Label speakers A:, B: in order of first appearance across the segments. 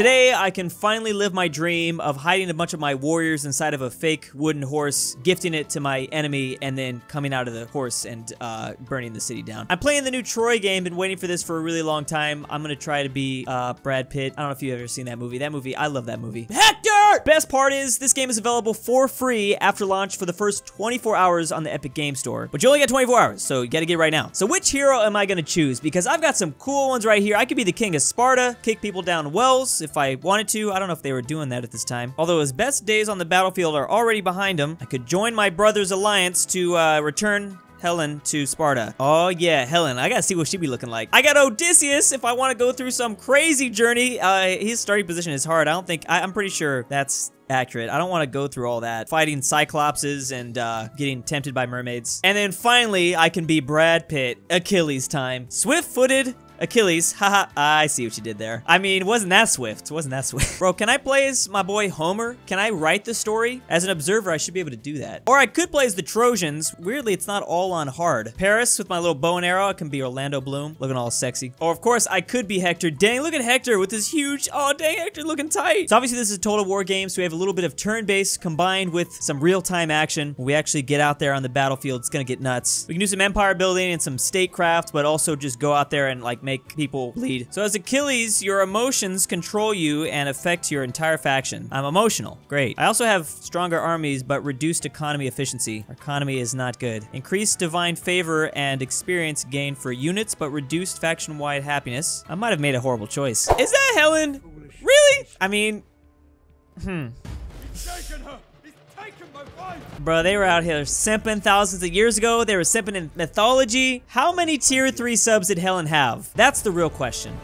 A: Today, I can finally live my dream of hiding a bunch of my warriors inside of a fake wooden horse, gifting it to my enemy, and then coming out of the horse and uh, burning the city down. I'm playing the new Troy game, been waiting for this for a really long time. I'm gonna try to be uh, Brad Pitt. I don't know if you've ever seen that movie. That movie, I love that movie. Hector! Best part is, this game is available for free after launch for the first 24 hours on the Epic Game Store. But you only got 24 hours, so you gotta get it right now. So which hero am I gonna choose? Because I've got some cool ones right here. I could be the king of Sparta, kick people down wells if I wanted to. I don't know if they were doing that at this time. Although his best days on the battlefield are already behind him, I could join my brother's alliance to uh, return Helen to Sparta. Oh yeah, Helen. I gotta see what she'd be looking like. I got Odysseus if I want to go through some crazy journey. Uh, his starting position is hard. I don't think, I, I'm pretty sure that's accurate. I don't want to go through all that. Fighting Cyclopses and uh, getting tempted by mermaids. And then finally, I can be Brad Pitt. Achilles time. Swift-footed, Achilles, haha, I see what you did there. I mean, wasn't that swift, wasn't that swift. Bro, can I play as my boy Homer? Can I write the story? As an observer, I should be able to do that. Or I could play as the Trojans. Weirdly, it's not all on hard. Paris with my little bow and arrow, I can be Orlando Bloom, looking all sexy. Or of course, I could be Hector. Dang, look at Hector with this huge, oh dang, Hector looking tight. So obviously this is a Total War game, so we have a little bit of turn-based combined with some real-time action. When we actually get out there on the battlefield, it's gonna get nuts. We can do some empire building and some statecraft, but also just go out there and like make people bleed. So as Achilles, your emotions control you and affect your entire faction. I'm emotional. Great. I also have stronger armies, but reduced economy efficiency. Our economy is not good. Increased divine favor and experience gain for units, but reduced faction-wide happiness. I might have made a horrible choice. Is that Helen? Really? I mean, hmm. Bro, they were out here simping thousands of years ago. They were simping in mythology. How many tier 3 subs did Helen have? That's the real question.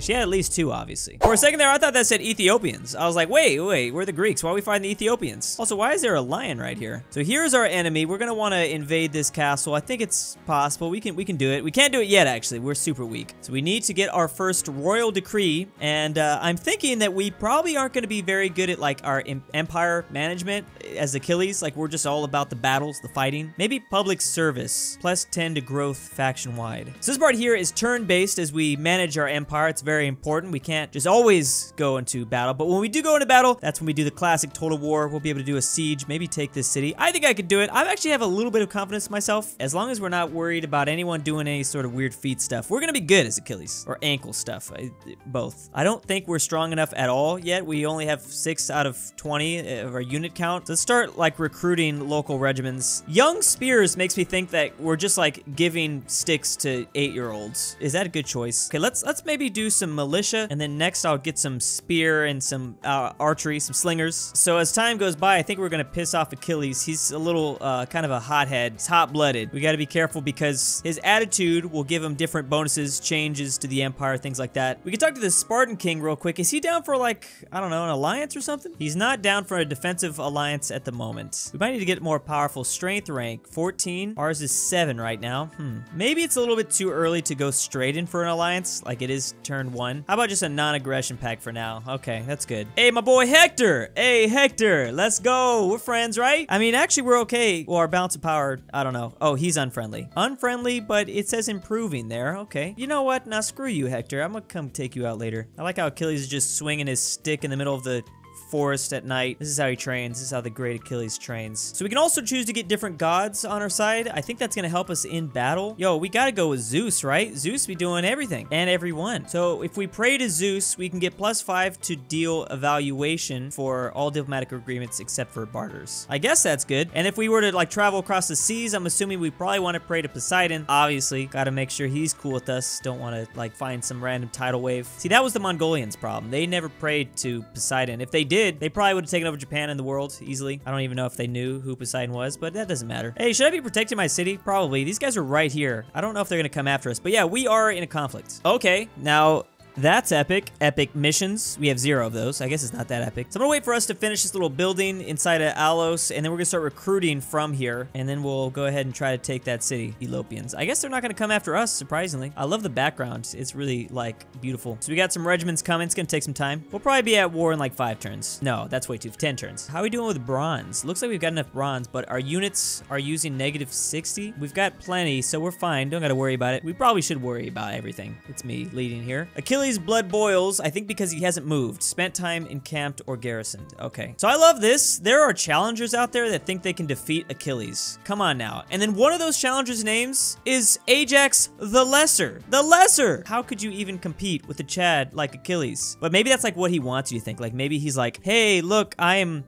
A: She had at least two, obviously. For a second there, I thought that said Ethiopians. I was like, wait, wait, we're the Greeks. Why are we fighting the Ethiopians? Also, why is there a lion right here? So here's our enemy. We're going to want to invade this castle. I think it's possible. We can we can do it. We can't do it yet, actually. We're super weak. So we need to get our first royal decree. And uh, I'm thinking that we probably aren't going to be very good at, like, our empire management as Achilles. Like, we're just all about the battles, the fighting. Maybe public service. Plus 10 to growth faction-wide. So this part here is turn-based as we manage our empire. It's very important. We can't just always go into battle, but when we do go into battle, that's when we do the classic Total War. We'll be able to do a siege, maybe take this city. I think I could do it. I actually have a little bit of confidence in myself. As long as we're not worried about anyone doing any sort of weird feet stuff, we're gonna be good as Achilles. Or ankle stuff, I, both. I don't think we're strong enough at all yet. We only have 6 out of 20 of our unit count. Let's start like recruiting local regiments. Young Spears makes me think that we're just like giving sticks to 8-year-olds. Is that a good choice? Okay, let's let's maybe do some militia, and then next I'll get some spear and some uh, archery, some slingers. So as time goes by, I think we're gonna piss off Achilles. He's a little uh, kind of a hothead. He's hot-blooded. We gotta be careful because his attitude will give him different bonuses, changes to the empire, things like that. We can talk to the Spartan King real quick. Is he down for like, I don't know, an alliance or something? He's not down for a defensive alliance at the moment. We might need to get more powerful strength rank. 14. Ours is 7 right now. Hmm. Maybe it's a little bit too early to go straight in for an alliance, like it is turn 1. How about just a non-aggression pack for now? Okay, that's good. Hey, my boy Hector! Hey, Hector! Let's go! We're friends, right? I mean, actually, we're okay. Well, our balance of power, I don't know. Oh, he's unfriendly. Unfriendly, but it says improving there. Okay. You know what? Now, screw you, Hector. I'm gonna come take you out later. I like how Achilles is just swinging his stick in the middle of the forest at night. This is how he trains. This is how the great Achilles trains. So we can also choose to get different gods on our side. I think that's going to help us in battle. Yo, we got to go with Zeus, right? Zeus be doing everything and everyone. So if we pray to Zeus, we can get plus five to deal evaluation for all diplomatic agreements except for barters. I guess that's good. And if we were to like travel across the seas, I'm assuming we probably want to pray to Poseidon. Obviously, got to make sure he's cool with us. Don't want to like find some random tidal wave. See, that was the Mongolians problem. They never prayed to Poseidon. If they did, did, they probably would have taken over Japan and the world easily. I don't even know if they knew who Poseidon was, but that doesn't matter. Hey, should I be protecting my city? Probably. These guys are right here. I don't know if they're to come after us, but yeah, we are in a conflict. Okay, now that's epic. Epic missions. We have zero of those. I guess it's not that epic. So I'm gonna wait for us to finish this little building inside of Alos, and then we're gonna start recruiting from here, and then we'll go ahead and try to take that city, Elopians. I guess they're not gonna come after us, surprisingly. I love the background. It's really, like, beautiful. So we got some regiments coming. It's gonna take some time. We'll probably be at war in, like, five turns. No, that's way too, 10 turns. How are we doing with bronze? Looks like we've got enough bronze, but our units are using negative 60. We've got plenty, so we're fine. Don't gotta worry about it. We probably should worry about everything. It's me leading here. Achilles Achilles' blood boils, I think because he hasn't moved. Spent time encamped or garrisoned. Okay. So I love this. There are challengers out there that think they can defeat Achilles. Come on now. And then one of those challengers' names is Ajax the Lesser. The Lesser! How could you even compete with a Chad like Achilles? But maybe that's like what he wants you to think. Like maybe he's like, hey, look, I am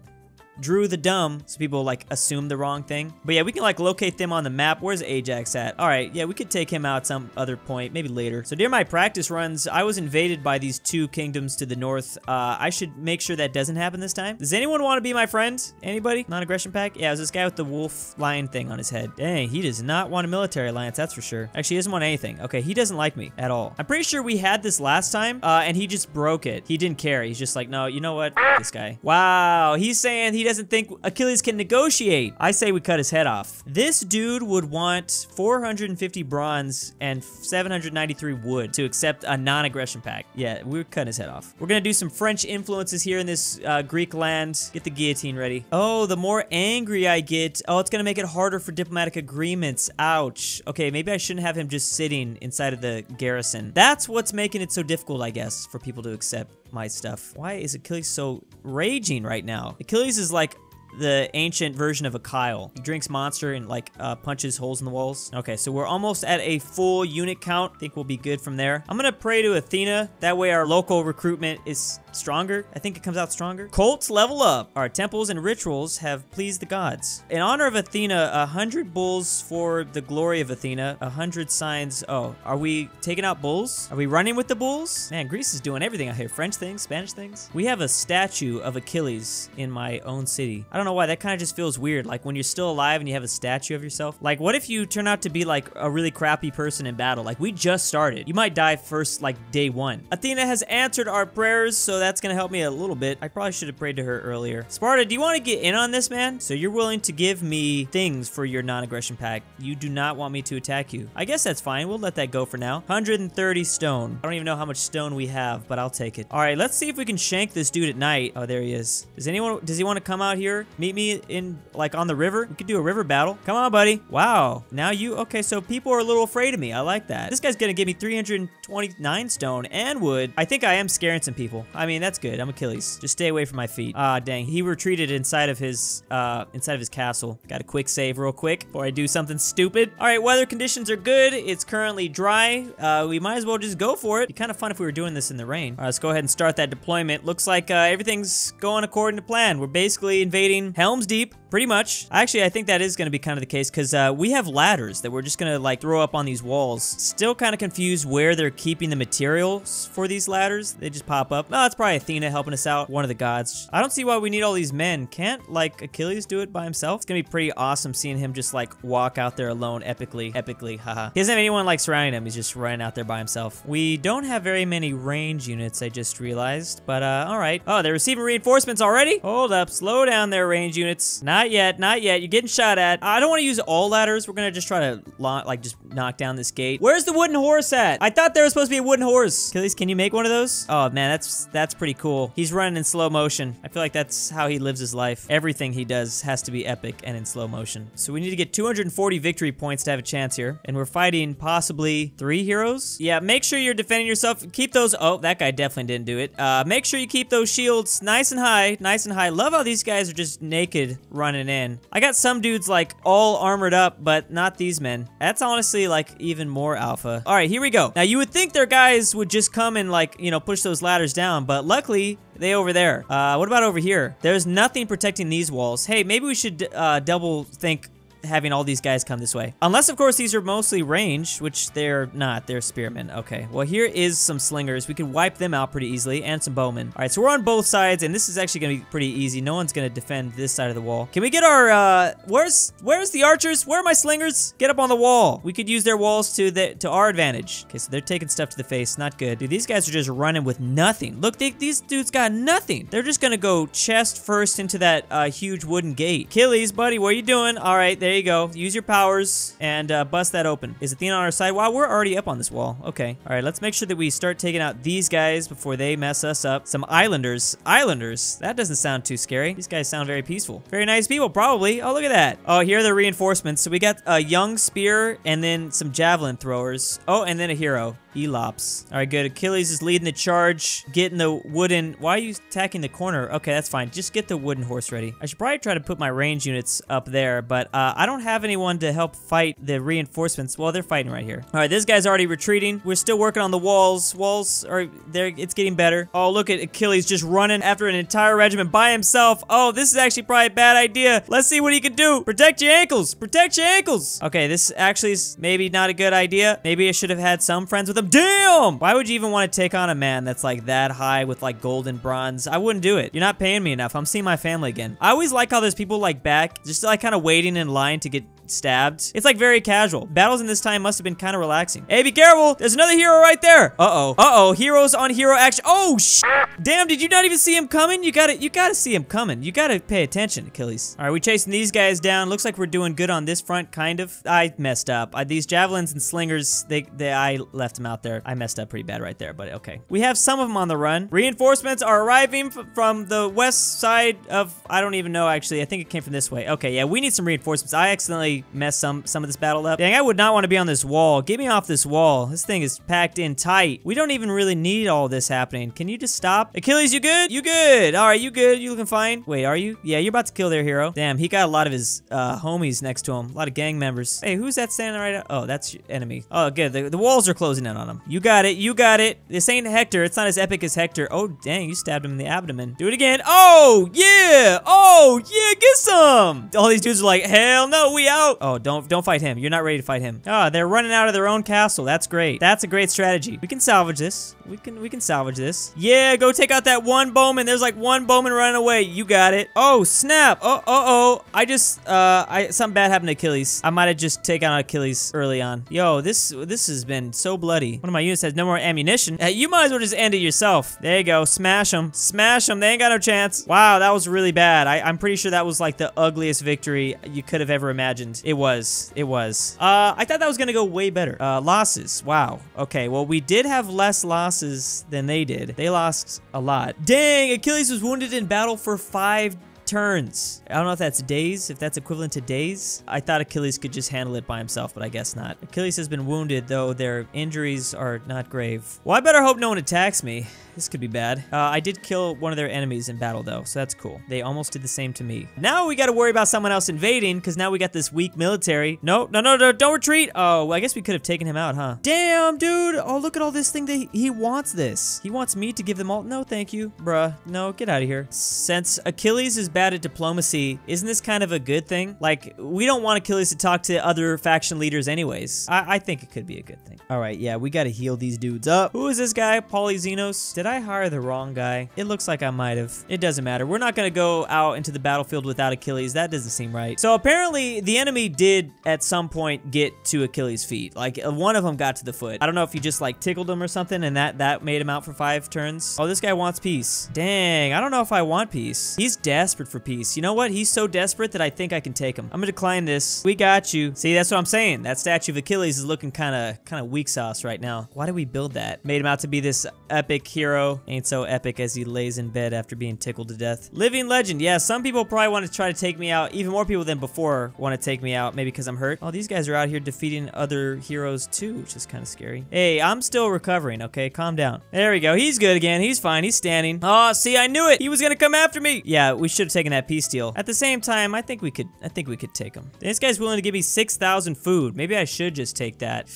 A: Drew the Dumb, so people like assume the wrong thing. But yeah, we can like locate them on the map. Where's Ajax at? All right, yeah, we could take him out some other point, maybe later. So during my practice runs, I was invaded by these two kingdoms to the north. Uh, I should make sure that doesn't happen this time. Does anyone want to be my friend? Anybody? Non-aggression pack? Yeah, it was this guy with the wolf lion thing on his head. Dang, he does not want a military alliance, that's for sure. Actually, he doesn't want anything. Okay, he doesn't like me at all. I'm pretty sure we had this last time, uh, and he just broke it. He didn't care. He's just like, no, you know what? This guy. Wow, he's saying he doesn't think Achilles can negotiate. I say we cut his head off. This dude would want 450 bronze and 793 wood to accept a non-aggression pact. Yeah, we're cutting his head off. We're gonna do some French influences here in this uh, Greek land. Get the guillotine ready. Oh, the more angry I get, oh, it's gonna make it harder for diplomatic agreements. Ouch. Okay, maybe I shouldn't have him just sitting inside of the garrison. That's what's making it so difficult, I guess, for people to accept my stuff. Why is Achilles so raging right now? Achilles is like the ancient version of a Kyle. He drinks monster and like uh, punches holes in the walls. Okay, so we're almost at a full unit count. I think we'll be good from there. I'm gonna pray to Athena. That way our local recruitment is stronger. I think it comes out stronger. Cults level up. Our temples and rituals have pleased the gods. In honor of Athena, a hundred bulls for the glory of Athena. A hundred signs. Oh, are we taking out bulls? Are we running with the bulls? Man, Greece is doing everything out here. French things, Spanish things. We have a statue of Achilles in my own city. I don't know why. That kind of just feels weird. Like when you're still alive and you have a statue of yourself. Like what if you turn out to be like a really crappy person in battle? Like we just started. You might die first like day one. Athena has answered our prayers, so that's gonna help me a little bit. I probably should have prayed to her earlier. Sparta, do you want to get in on this, man? So you're willing to give me things for your non-aggression pact. You do not want me to attack you. I guess that's fine. We'll let that go for now. 130 stone. I don't even know how much stone we have, but I'll take it. All right, let's see if we can shank this dude at night. Oh, there he is. Does anyone, does he want to come out here? Meet me in, like, on the river? We could do a river battle. Come on, buddy. Wow. Now you, okay, so people are a little afraid of me. I like that. This guy's gonna give me 329 stone and wood. I think I am scaring some people. I mean, that's good. I'm Achilles. Just stay away from my feet. Ah, dang. He retreated inside of his, uh, inside of his castle. Got a quick save real quick before I do something stupid. All right, weather conditions are good. It's currently dry. Uh, we might as well just go for it. It'd be kind of fun if we were doing this in the rain. All right, let's go ahead and start that deployment. Looks like uh, everything's going according to plan. We're basically invading Helm's Deep, pretty much. Actually, I think that is going to be kind of the case because uh, we have ladders that we're just going to like throw up on these walls. Still kind of confused where they're keeping the materials for these ladders. They just pop up. Oh, it's probably Athena helping us out, one of the gods. I don't see why we need all these men. Can't like Achilles do it by himself? It's going to be pretty awesome seeing him just like walk out there alone epically, epically, haha. He doesn't have anyone like surrounding him. He's just running out there by himself. We don't have very many range units, I just realized, but uh, all right. Oh, they're receiving reinforcements already? Hold up, slow down there, range units. Not yet, not yet. You're getting shot at. I don't want to use all ladders. We're gonna just try to like just knock down this gate. Where's the wooden horse at? I thought there was supposed to be a wooden horse. Achilles, can you make one of those? Oh man, that's that's pretty cool. He's running in slow motion. I feel like that's how he lives his life. Everything he does has to be epic and in slow motion. So we need to get 240 victory points to have a chance here. And we're fighting possibly three heroes. Yeah, make sure you're defending yourself. Keep those. Oh, that guy definitely didn't do it. Uh, make sure you keep those shields nice and high, nice and high. Love how these guys are just naked running in. I got some dudes like all armored up, but not these men. That's honestly like even more alpha. All right, here we go. Now you would think their guys would just come and like, you know, push those ladders down, but luckily they over there. Uh, what about over here? There's nothing protecting these walls. Hey, maybe we should uh, double think having all these guys come this way. Unless, of course, these are mostly range, which they're not. They're spearmen. Okay, well, here is some slingers. We can wipe them out pretty easily, and some bowmen. All right, so we're on both sides, and this is actually going to be pretty easy. No one's going to defend this side of the wall. Can we get our, uh, where's, where's the archers? Where are my slingers? Get up on the wall. We could use their walls to the, to our advantage. Okay, so they're taking stuff to the face. Not good. Dude, these guys are just running with nothing. Look, they, these dudes got nothing. They're just going to go chest first into that, uh, huge wooden gate. Achilles, buddy, what are you doing? All right, there you go. Use your powers and uh, bust that open. Is Athena on our side? Wow, we're already up on this wall. Okay. All right, let's make sure that we start taking out these guys before they mess us up. Some islanders. Islanders? That doesn't sound too scary. These guys sound very peaceful. Very nice people, probably. Oh, look at that. Oh, here are the reinforcements. So we got a young spear and then some javelin throwers. Oh, and then a hero. Elops. All right, good. Achilles is leading the charge, getting the wooden. Why are you attacking the corner? Okay, that's fine. Just get the wooden horse ready. I should probably try to put my range units up there, but uh, I don't have anyone to help fight the reinforcements. Well, they're fighting right here. All right, this guy's already retreating. We're still working on the walls. Walls are there. It's getting better. Oh, look at Achilles just running after an entire regiment by himself. Oh, this is actually probably a bad idea. Let's see what he can do. Protect your ankles. Protect your ankles. Okay, this actually is maybe not a good idea. Maybe I should have had some friends with him. Damn! Why would you even want to take on a man that's like that high with like gold and bronze? I wouldn't do it. You're not paying me enough. I'm seeing my family again. I always like how there's people like back, just like kind of waiting in line to get stabbed. It's like very casual. Battles in this time must have been kind of relaxing. Hey, be careful. There's another hero right there. Uh-oh. Uh-oh. Heroes on hero action. Oh, sh Damn, did you not even see him coming? You gotta, you gotta see him coming. You gotta pay attention, Achilles. All right, we chasing these guys down. Looks like we're doing good on this front, kind of. I messed up. I, these javelins and slingers, they, they, I left them out there. I messed up pretty bad right there, but okay. We have some of them on the run. Reinforcements are arriving from the west side of, I don't even know, actually. I think it came from this way. Okay, yeah, we need some reinforcements. I accidentally messed some, some of this battle up. Dang, I would not want to be on this wall. Get me off this wall. This thing is packed in tight. We don't even really need all this happening. Can you just stop? Achilles, you good? You good. All right, you good. You looking fine? Wait, are you? Yeah, you're about to kill their hero. Damn, he got a lot of his uh, homies next to him. A lot of gang members. Hey, who's that standing right out? Oh, that's enemy. Oh, good. The, the walls are closing in on him. You got it. You got it. This ain't Hector. It's not as epic as Hector. Oh, dang. You stabbed him in the abdomen. Do it again. Oh, yeah. Oh, yeah. Get some. All these dudes are like, hell no, we out. Oh, don't don't fight him. You're not ready to fight him. Oh, they're running out of their own castle. That's great. That's a great strategy. We can salvage this. We can we can salvage this. Yeah, go take out that one bowman. There's like one bowman running away. You got it. Oh, snap. Oh, uh oh. I just uh I something bad happened to Achilles. I might have just taken out Achilles early on. Yo, this this has been so bloody. One of my units has no more ammunition. You might as well just end it yourself. There you go. Smash them. Smash them. They ain't got no chance. Wow, that was really bad. I, I'm pretty sure that was like the ugliest victory you could have ever imagined. It was. It was. Uh, I thought that was gonna go way better. Uh, losses. Wow. Okay, well, we did have less losses than they did. They lost a lot. Dang, Achilles was wounded in battle for five turns. I don't know if that's days, if that's equivalent to days. I thought Achilles could just handle it by himself, but I guess not. Achilles has been wounded, though their injuries are not grave. Well, I better hope no one attacks me. This could be bad. Uh, I did kill one of their enemies in battle, though, so that's cool. They almost did the same to me. Now we gotta worry about someone else invading, because now we got this weak military. No, no, no, no, don't retreat! Oh, well, I guess we could have taken him out, huh? Damn, dude! Oh, look at all this thing that he wants this. He wants me to give them all- No, thank you. Bruh, no, get out of here. Since Achilles is bad at diplomacy, isn't this kind of a good thing? Like, we don't want Achilles to talk to other faction leaders anyways. I, I think it could be a good thing. All right, yeah, we gotta heal these dudes up. Who is this guy? Polyxenos? Did I hire the wrong guy? It looks like I might have. It doesn't matter. We're not gonna go out into the battlefield without Achilles. That doesn't seem right. So apparently, the enemy did at some point get to Achilles' feet. Like, uh, one of them got to the foot. I don't know if you just like tickled him or something and that, that made him out for five turns. Oh, this guy wants peace. Dang, I don't know if I want peace. He's desperate for peace. You know what? He's so desperate that I think I can take him. I'm gonna decline this. We got you. See, that's what I'm saying. That statue of Achilles is looking kind of kind of weak sauce right now. Why did we build that? Made him out to be this epic hero. Ain't so epic as he lays in bed after being tickled to death. Living legend. Yeah, some people probably want to try to take me out. Even more people than before want to take me out. Maybe because I'm hurt. Oh, these guys are out here defeating other heroes too, which is kind of scary. Hey, I'm still recovering, okay? Calm down. There we go. He's good again. He's fine. He's standing. Oh, see, I knew it. He was gonna come after me. Yeah, we should have taken that peace deal. At the same time, I think we could, I think we could take him. This guy's willing to give me 6,000 food. Maybe I should just take that.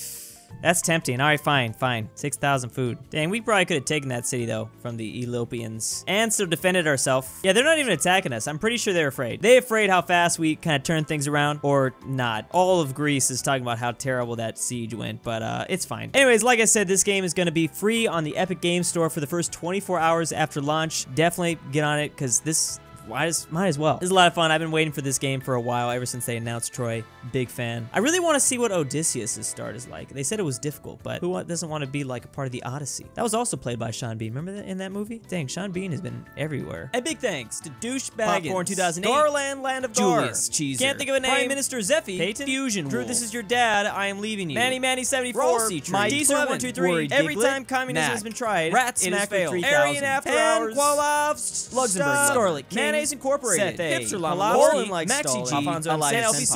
A: That's tempting. All right, fine, fine. 6,000 food. Dang, we probably could have taken that city, though, from the Elopians. And still defended ourselves. Yeah, they're not even attacking us. I'm pretty sure they're afraid. They afraid how fast we kind of turn things around, or not. All of Greece is talking about how terrible that siege went, but uh, it's fine. Anyways, like I said, this game is going to be free on the Epic Game Store for the first 24 hours after launch. Definitely get on it, because this might as, might as well. This is a lot of fun. I've been waiting for this game for a while, ever since they announced Troy. Big fan. I really want to see what Odysseus' start is like. They said it was difficult, but who doesn't want to be like a part of the Odyssey? That was also played by Sean Bean. Remember that in that movie? Dang, Sean Bean has been everywhere. A big thanks to Douche
B: Popcorn 2008,
A: Garland, Land of Gar,
B: Julius Cheeser,
A: Can't think of a name.
B: Prime Minister Zeffi,
A: Paetten,
B: Fusion
A: Drew,
B: Wolf,
A: this is your dad. I am leaving you.
B: Manny Manny 74,
A: Ralsei Tree,
B: Mike
A: Deezer
B: Clevin,
A: 123.
B: Worried
A: Every
B: Giglet,
A: time communism has been tried,
B: Rat
A: it has
B: Snack
A: failed.
B: 3000,
A: Aryan After Hours,
B: Qualov,
A: Luxembourg,
B: Scarlet King,
A: Mayonnaise Incorporated,
B: A,
A: Hipster
B: Llama
A: Llama,
B: Lori,
A: Orlin like
B: Maxi G,
A: Alfonso
B: Elias.
A: LPC,